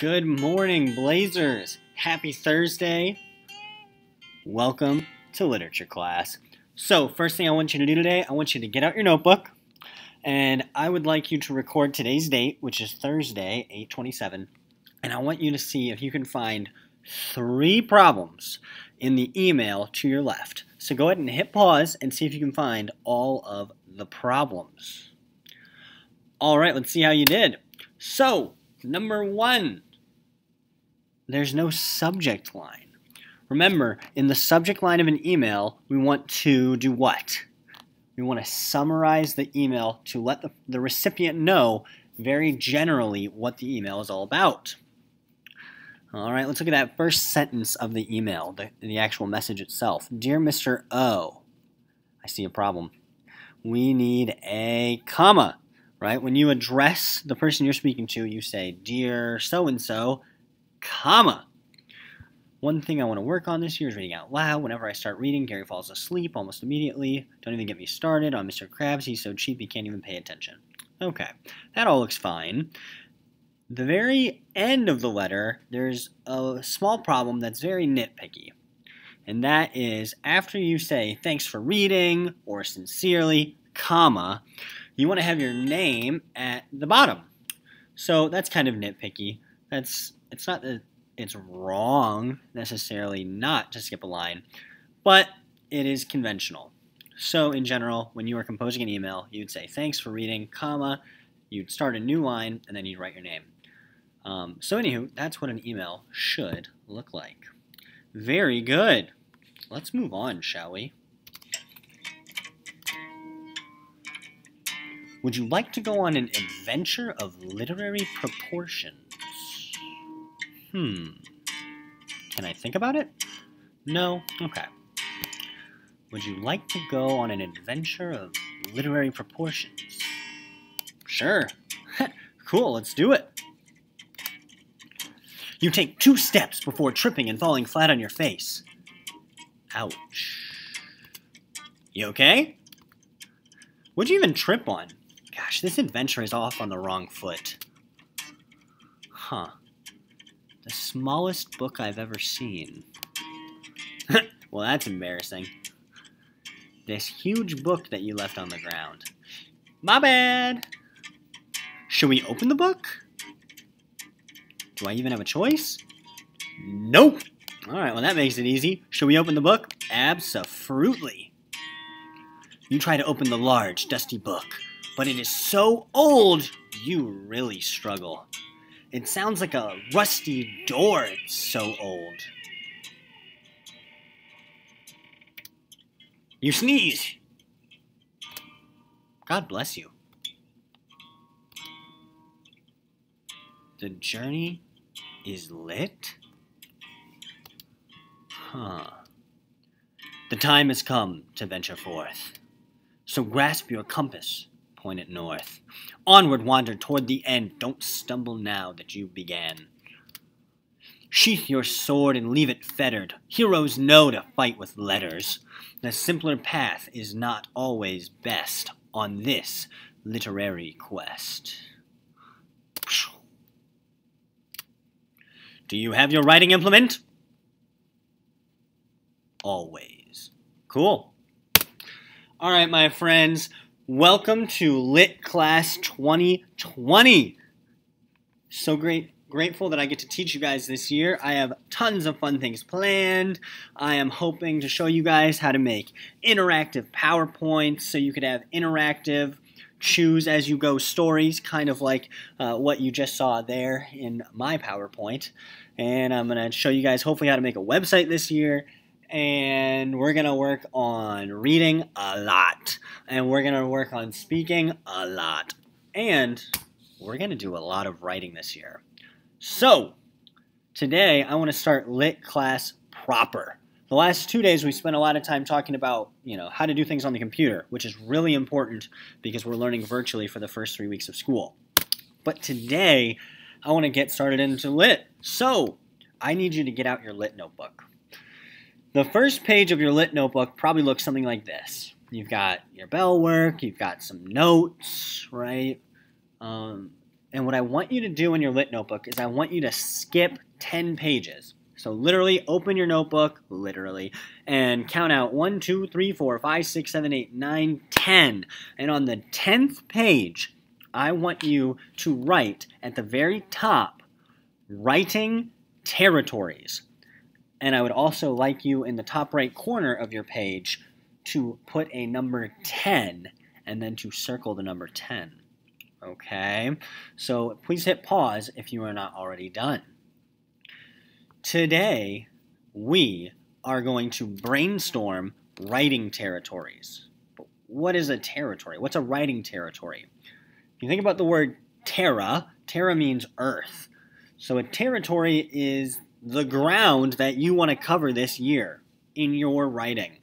Good morning, Blazers. Happy Thursday. Welcome to literature class. So, first thing I want you to do today, I want you to get out your notebook and I would like you to record today's date, which is Thursday, 827, and I want you to see if you can find three problems in the email to your left. So go ahead and hit pause and see if you can find all of the problems. All right, let's see how you did. So, number one, there's no subject line. Remember, in the subject line of an email, we want to do what? We want to summarize the email to let the, the recipient know very generally what the email is all about. All right, let's look at that first sentence of the email, the, the actual message itself. Dear Mr. O, I see a problem. We need a comma, right? When you address the person you're speaking to, you say, Dear so and so, comma. One thing I want to work on this year is reading out loud. Whenever I start reading, Gary falls asleep almost immediately. Don't even get me started on Mr. Krabs. He's so cheap he can't even pay attention. Okay, that all looks fine. The very end of the letter, there's a small problem that's very nitpicky. And that is after you say thanks for reading or sincerely, comma, you want to have your name at the bottom. So that's kind of nitpicky. That's it's not that it's wrong necessarily not to skip a line, but it is conventional. So in general, when you are composing an email, you'd say thanks for reading, comma, you'd start a new line, and then you'd write your name. Um, so anywho, that's what an email should look like. Very good. Let's move on, shall we? Would you like to go on an adventure of literary proportions? Hmm. Can I think about it? No? Okay. Would you like to go on an adventure of literary proportions? Sure. cool, let's do it. You take two steps before tripping and falling flat on your face. Ouch. You okay? What'd you even trip on? Gosh, this adventure is off on the wrong foot. Huh. The smallest book I've ever seen. well, that's embarrassing. This huge book that you left on the ground. My bad! Should we open the book? Do I even have a choice? Nope! Alright, well that makes it easy. Should we open the book? Absolutely. You try to open the large, dusty book, but it is so old, you really struggle. It sounds like a rusty door, it's so old. You sneeze! God bless you. The journey is lit? Huh. The time has come to venture forth. So grasp your compass point it north. Onward wander toward the end. Don't stumble now that you began. Sheath your sword and leave it fettered. Heroes know to fight with letters. The simpler path is not always best on this literary quest. Do you have your writing implement? Always. Cool. All right, my friends. Welcome to Lit Class 2020. So great, grateful that I get to teach you guys this year. I have tons of fun things planned. I am hoping to show you guys how to make interactive PowerPoints so you could have interactive choose as you go stories, kind of like uh, what you just saw there in my PowerPoint. And I'm going to show you guys hopefully how to make a website this year and we're going to work on reading a lot. And we're going to work on speaking a lot. And we're going to do a lot of writing this year. So, today I want to start lit class proper. The last two days we spent a lot of time talking about, you know, how to do things on the computer, which is really important because we're learning virtually for the first three weeks of school. But today I want to get started into lit. So, I need you to get out your lit notebook. The first page of your lit notebook probably looks something like this. You've got your bell work, you've got some notes, right? Um, And what I want you to do in your lit notebook is I want you to skip 10 pages. So literally open your notebook, literally, and count out 1, 2, 3, 4, 5, 6, 7, 8, 9, 10. And on the 10th page, I want you to write at the very top, writing territories. And I would also like you in the top right corner of your page to put a number 10 and then to circle the number 10. Okay? So please hit pause if you are not already done. Today, we are going to brainstorm writing territories. What is a territory? What's a writing territory? If you think about the word terra, terra means earth. So a territory is the ground that you want to cover this year in your writing.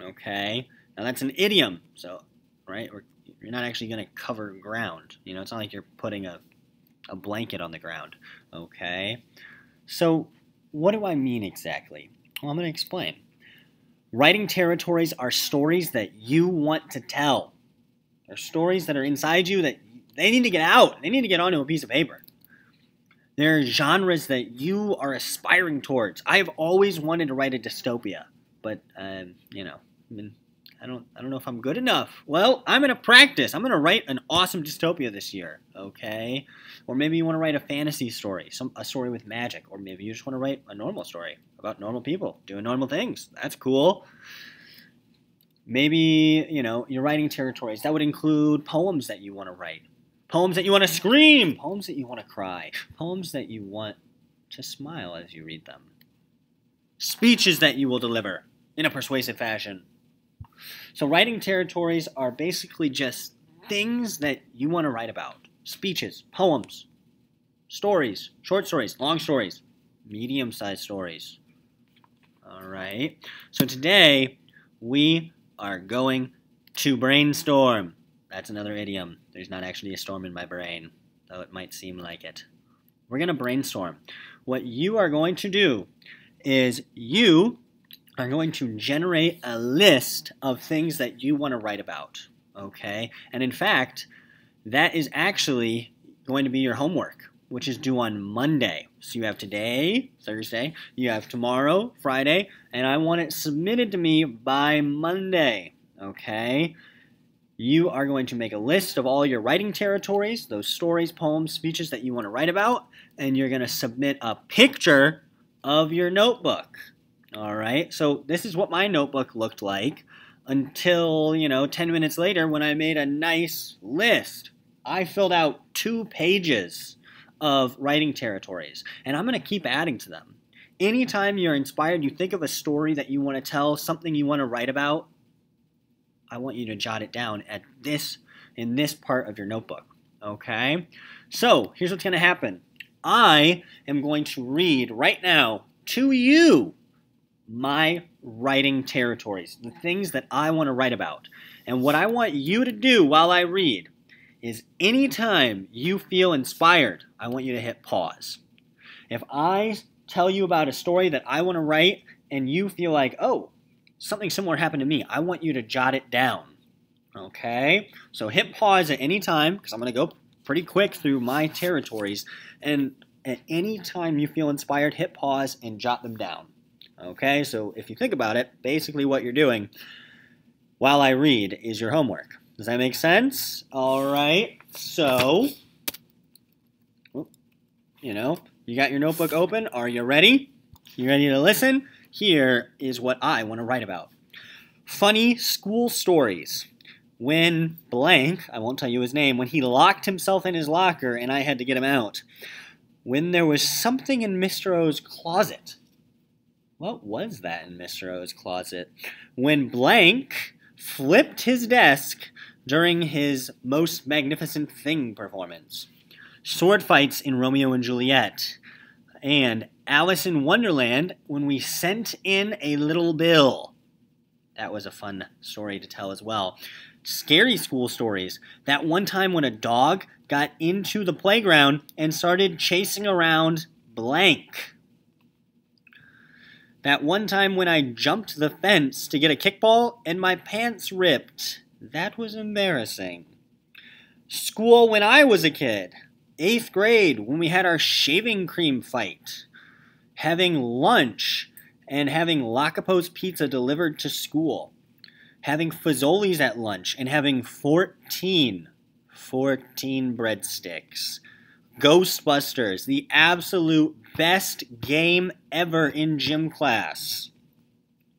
Okay? Now that's an idiom, so, right? you're not actually going to cover ground. You know, it's not like you're putting a, a blanket on the ground. Okay? So, what do I mean exactly? Well, I'm going to explain. Writing territories are stories that you want to tell. They're stories that are inside you that they need to get out. They need to get onto a piece of paper. There are genres that you are aspiring towards. I have always wanted to write a dystopia, but um, you know, I, mean, I don't, I don't know if I'm good enough. Well, I'm gonna practice. I'm gonna write an awesome dystopia this year, okay? Or maybe you want to write a fantasy story, some a story with magic, or maybe you just want to write a normal story about normal people doing normal things. That's cool. Maybe you know you're writing territories. That would include poems that you want to write Poems that you want to scream. Poems that you want to cry. Poems that you want to smile as you read them. Speeches that you will deliver in a persuasive fashion. So, writing territories are basically just things that you want to write about speeches, poems, stories, short stories, long stories, medium sized stories. All right. So, today we are going to brainstorm. That's another idiom. There's not actually a storm in my brain, though it might seem like it. We're going to brainstorm. What you are going to do is you are going to generate a list of things that you want to write about. Okay? And in fact, that is actually going to be your homework, which is due on Monday. So you have today, Thursday, you have tomorrow, Friday, and I want it submitted to me by Monday. Okay? You are going to make a list of all your writing territories, those stories, poems, speeches that you want to write about, and you're going to submit a picture of your notebook. All right, so this is what my notebook looked like until, you know, 10 minutes later when I made a nice list. I filled out two pages of writing territories, and I'm going to keep adding to them. Anytime you're inspired, you think of a story that you want to tell, something you want to write about, I want you to jot it down at this in this part of your notebook. Okay? So, here's what's going to happen. I am going to read right now to you my writing territories, the things that I want to write about. And what I want you to do while I read is anytime you feel inspired, I want you to hit pause. If I tell you about a story that I want to write and you feel like, oh, something similar happened to me. I want you to jot it down. Okay? So hit pause at any time because I'm going to go pretty quick through my territories. And at any time you feel inspired, hit pause and jot them down. Okay? So if you think about it, basically what you're doing while I read is your homework. Does that make sense? All right. So, you know, you got your notebook open. Are you ready? You ready to listen? Here is what I want to write about. Funny school stories. When blank, I won't tell you his name, when he locked himself in his locker and I had to get him out. When there was something in Mr. O's closet. What was that in Mr. O's closet? When blank flipped his desk during his most magnificent thing performance. Sword fights in Romeo and Juliet. And Alice in Wonderland when we sent in a little bill. That was a fun story to tell as well. Scary school stories. That one time when a dog got into the playground and started chasing around blank. That one time when I jumped the fence to get a kickball and my pants ripped. That was embarrassing. School when I was a kid. Eighth grade when we had our shaving cream fight, having lunch and having Lacapos pizza delivered to school, having Fazoli's at lunch and having 14, 14 breadsticks. Ghostbusters, the absolute best game ever in gym class.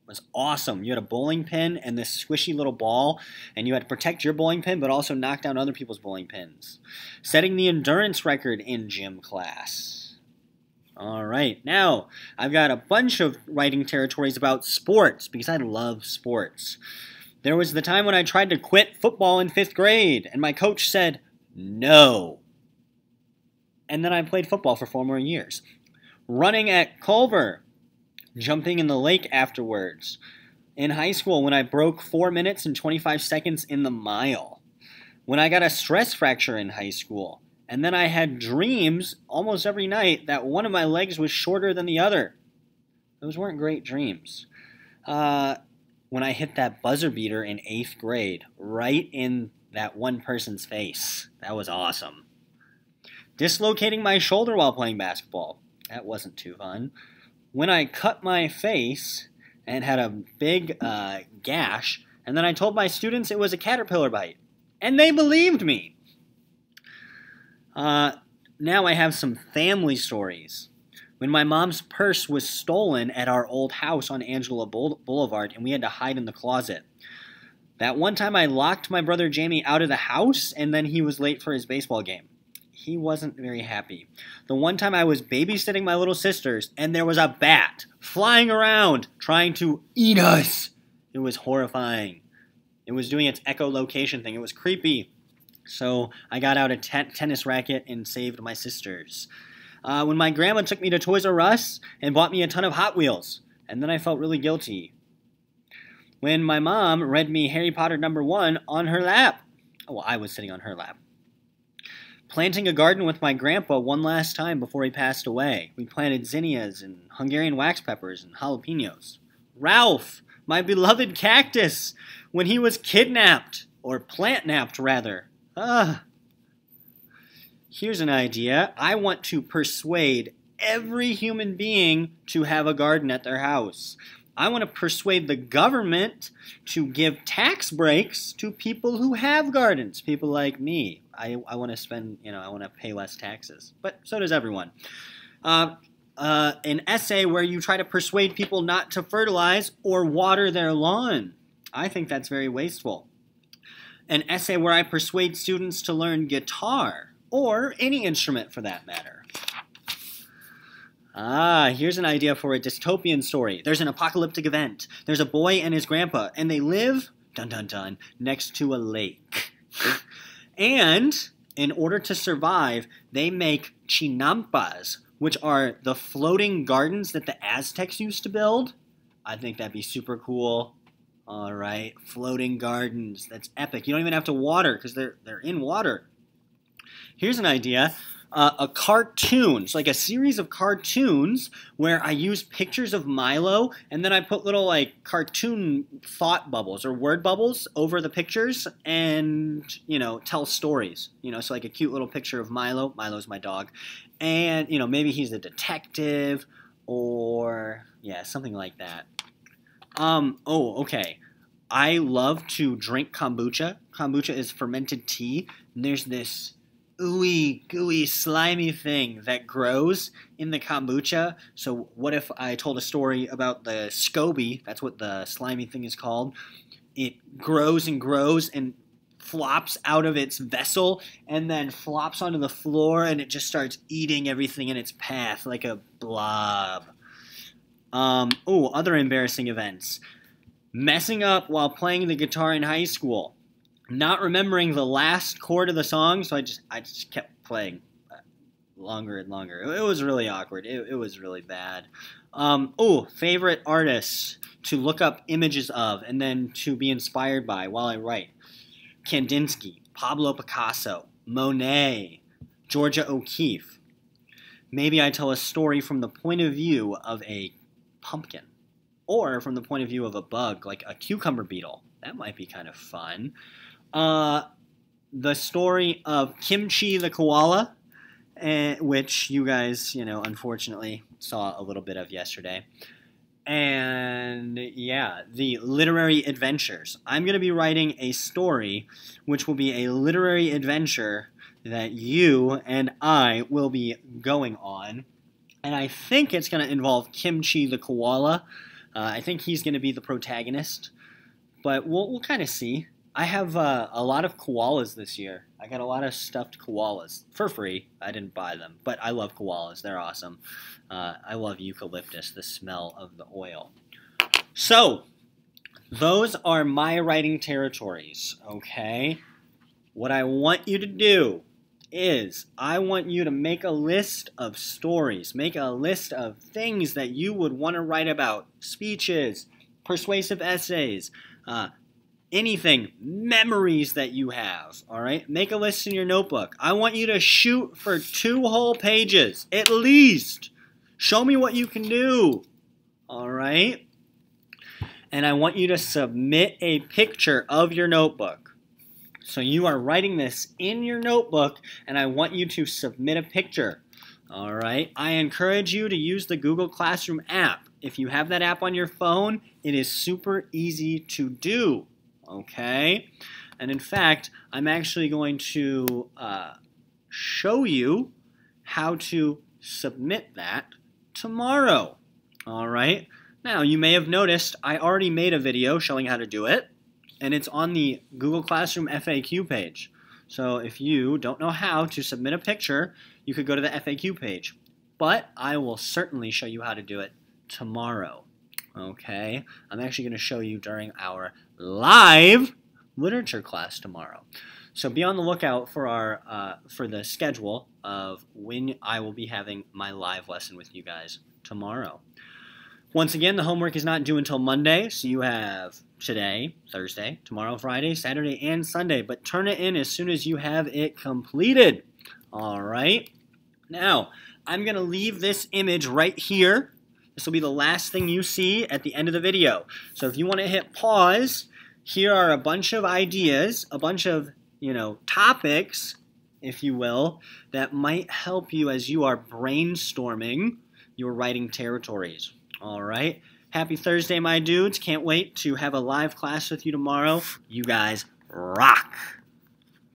Was awesome. You had a bowling pin and this squishy little ball, and you had to protect your bowling pin, but also knock down other people's bowling pins. Setting the endurance record in gym class. All right, now I've got a bunch of writing territories about sports because I love sports. There was the time when I tried to quit football in fifth grade, and my coach said, no. And then I played football for four more years running at Culver, jumping in the lake afterwards. In high school, when I broke 4 minutes and 25 seconds in the mile. When I got a stress fracture in high school. And then I had dreams almost every night that one of my legs was shorter than the other. Those weren't great dreams. Uh, when I hit that buzzer beater in eighth grade, right in that one person's face. That was awesome. Dislocating my shoulder while playing basketball. That wasn't too fun. When I cut my face and had a big uh, gash, and then I told my students it was a caterpillar bite, and they believed me. Uh, now I have some family stories. When my mom's purse was stolen at our old house on Angela Boulevard, and we had to hide in the closet. That one time I locked my brother Jamie out of the house, and then he was late for his baseball game he wasn't very happy. The one time I was babysitting my little sisters and there was a bat flying around trying to eat us. It was horrifying. It was doing its echolocation thing. It was creepy. So I got out a tennis racket and saved my sisters. Uh, when my grandma took me to Toys R Us and bought me a ton of Hot Wheels, and then I felt really guilty. When my mom read me Harry Potter number one on her lap. Well, I was sitting on her lap planting a garden with my grandpa one last time before he passed away. We planted zinnias and Hungarian wax peppers and jalapenos. Ralph, my beloved cactus, when he was kidnapped, or plant napped rather. Ah. Here's an idea. I want to persuade every human being to have a garden at their house. I want to persuade the government to give tax breaks to people who have gardens, people like me. I, I want to spend, you know, I want to pay less taxes. But so does everyone. Uh, uh, an essay where you try to persuade people not to fertilize or water their lawn. I think that's very wasteful. An essay where I persuade students to learn guitar or any instrument for that matter. Ah, here's an idea for a dystopian story. There's an apocalyptic event. There's a boy and his grandpa, and they live, dun dun dun, next to a lake. and in order to survive, they make chinampas, which are the floating gardens that the Aztecs used to build. I think that'd be super cool. All right, floating gardens. That's epic. You don't even have to water because they're they're in water. Here's an idea uh, a cartoon. It's like a series of cartoons where I use pictures of Milo and then I put little like cartoon thought bubbles or word bubbles over the pictures and, you know, tell stories. You know, so like a cute little picture of Milo. Milo's my dog. And, you know, maybe he's a detective or, yeah, something like that. Um, oh, okay. I love to drink kombucha. Kombucha is fermented tea. And there's this ooey gooey slimy thing that grows in the kombucha. So what if I told a story about the SCOBY? That's what the slimy thing is called. It grows and grows and flops out of its vessel and then flops onto the floor and it just starts eating everything in its path like a blob. Um, oh, other embarrassing events. Messing up while playing the guitar in high school not remembering the last chord of the song, so I just I just kept playing uh, longer and longer. It, was really awkward. It, it was really bad. Um, oh, favorite artists to look up images of and then to be inspired by while I write: Kandinsky, Pablo Picasso, Monet, Georgia O'Keeffe. Maybe I tell a story from the point of view of a pumpkin, or from the point of view of a bug like a cucumber beetle. That might be kind of fun uh, the story of Kimchi the koala and, which you guys, you know, unfortunately saw a little bit of yesterday. And yeah, the literary adventures. I'm going to be writing a story which will be a literary adventure that you and I will be going on. And I think it's going to involve Kimchi the koala. Uh, I think he's going to be the protagonist. But we'll, we'll kind of see. I have uh, a lot of koalas this year. I got a lot of stuffed koalas for free. I didn't buy them, but I love koalas. They're awesome. Uh, I love eucalyptus, the smell of the oil. So, those are my writing territories, okay? What I want you to do is I want you to make a list of stories, make a list of things that you would want to write about speeches, persuasive essays, uh, anything, memories that you have, all right? Make a list in your notebook. I want you to shoot for two whole pages, at least. Show me what you can do, all right? And I want you to submit a picture of your notebook. So you are writing this in your notebook, and I want you to submit a picture. All right. I encourage you to use the Google Classroom app. If you have that app on your phone, it is super easy to do okay? And in fact, I'm actually going to uh, show you how to submit that tomorrow, all right? Now, you may have noticed I already made a video showing how to do it, and it's on the Google Classroom FAQ page. So if you don't know how to submit a picture, you could go to the FAQ page. But I will certainly show you how to do it tomorrow. Okay? I'm actually going to show you during our live literature class tomorrow. So be on the lookout for our uh, for the schedule of when I will be having my live lesson with you guys tomorrow. Once again, the homework is not due until Monday, so you have today, Thursday, tomorrow, Friday, Saturday, and Sunday. But turn it in as soon as you have it completed. All right. Now, I'm going to leave this image right here this will be the last thing you see at the end of the video. So if you want to hit pause, here are a bunch of ideas, a bunch of, you know, topics, if you will, that might help you as you are brainstorming your writing territories. All right? Happy Thursday, my dudes. Can't wait to have a live class with you tomorrow. You guys rock.